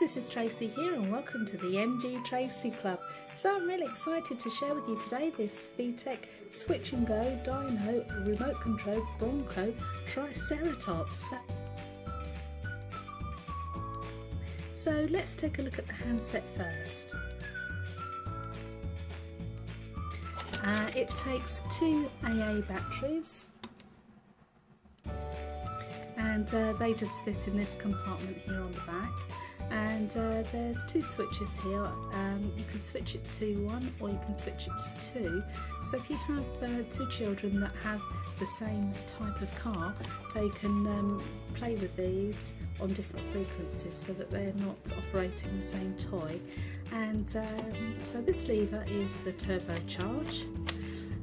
this is Tracey here and welcome to the MG Tracey Club. So I'm really excited to share with you today this VTech Switch and Go Dino Remote Control Bronco Triceratops. So let's take a look at the handset first. Uh, it takes two AA batteries and uh, they just fit in this compartment here on the back and uh, there's two switches here. Um, you can switch it to one or you can switch it to two. So if you have uh, two children that have the same type of car they can um, play with these on different frequencies so that they're not operating the same toy. And um, so this lever is the turbocharge.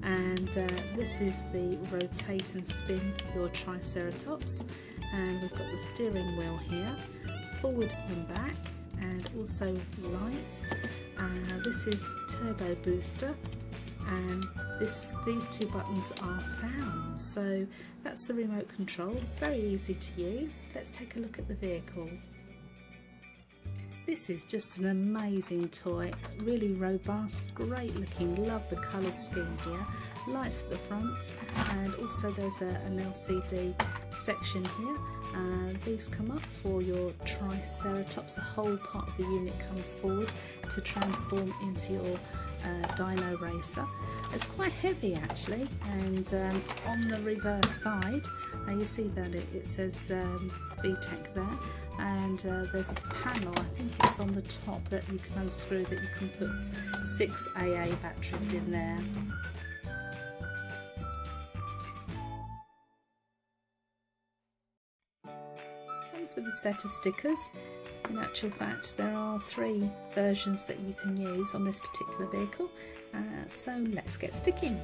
And uh, this is the rotate and spin your triceratops. And we've got the steering wheel here forward and back and also lights. Uh, this is turbo booster and this these two buttons are sound so that's the remote control very easy to use. Let's take a look at the vehicle. This is just an amazing toy, really robust, great looking, love the colour scheme here, lights at the front and also there's a, an LCD section here. Uh, these come up for your Triceratops, the whole part of the unit comes forward to transform into your uh, Dino Racer. It's quite heavy actually and um, on the reverse side uh, you see that it, it says um, VTech there and uh, there's a panel, I think it's on the top that you can unscrew that you can put six AA batteries in there. Comes with a set of stickers. In actual fact there are three versions that you can use on this particular vehicle, uh, so let's get sticking.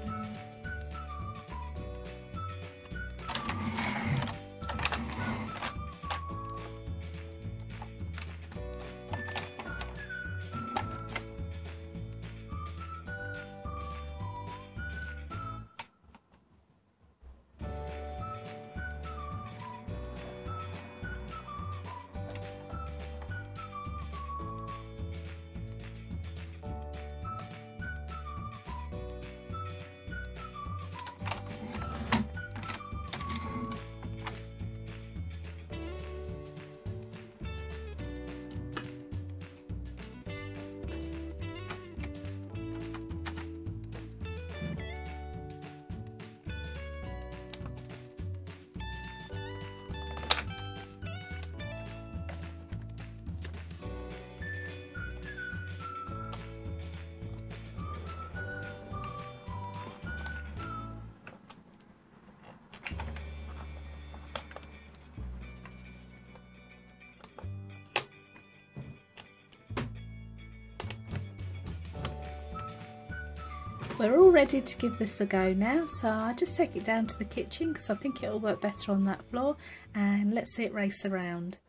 We're all ready to give this a go now, so I'll just take it down to the kitchen because I think it'll work better on that floor and let's see it race around.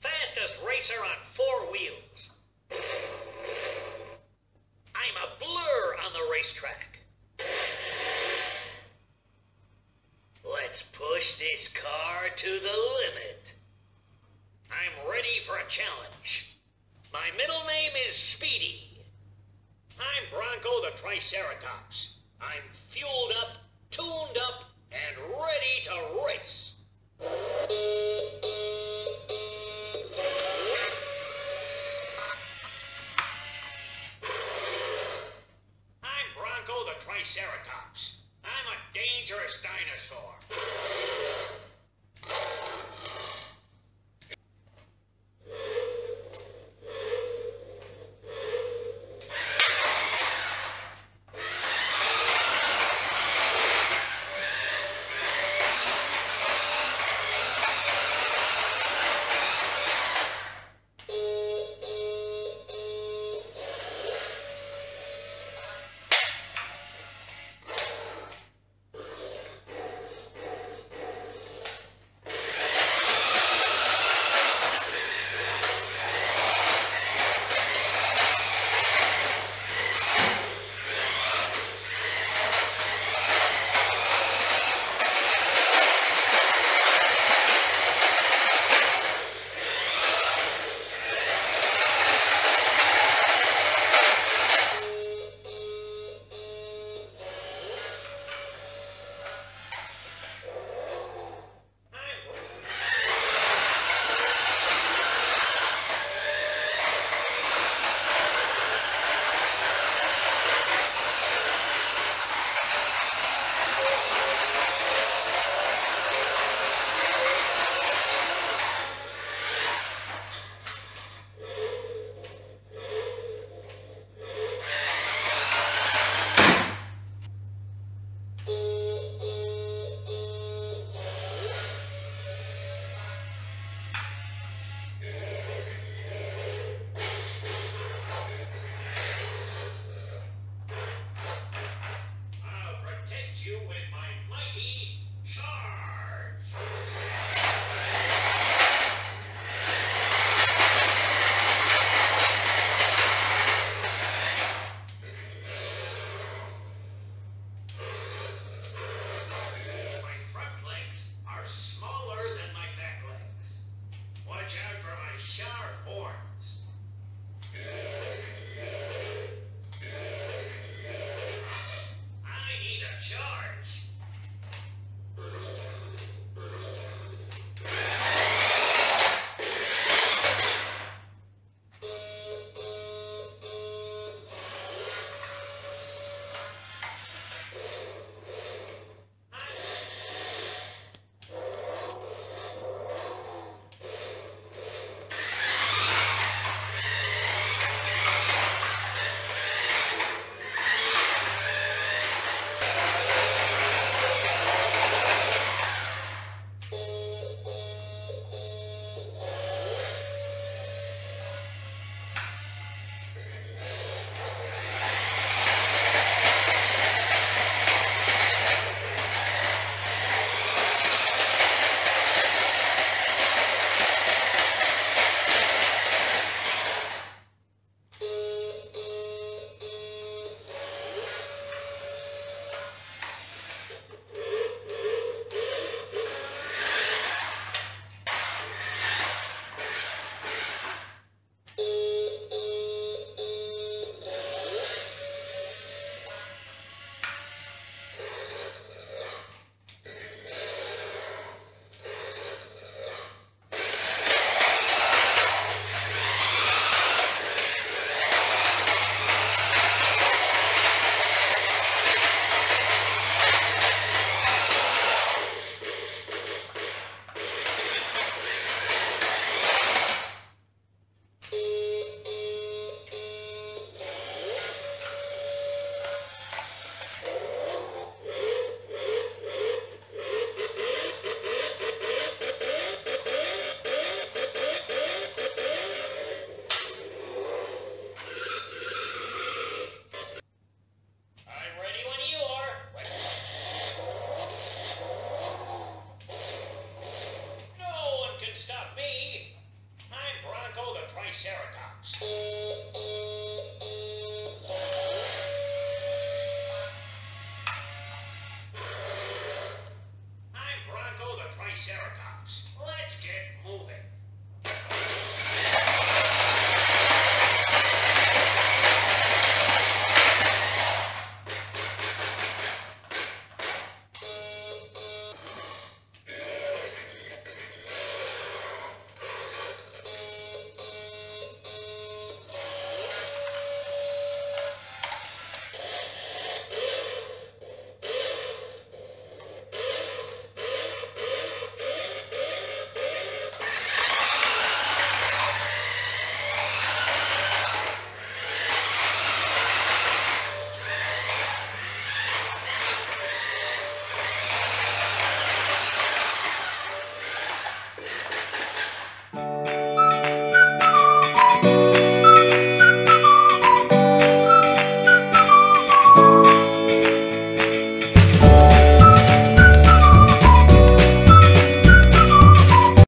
Fastest racer on four wheels. I'm a blur on the racetrack. Let's push this car to the limit. I'm ready for a challenge. My middle name is Speedy. I'm Bronco the Triceratops. I'm fueled up, tuned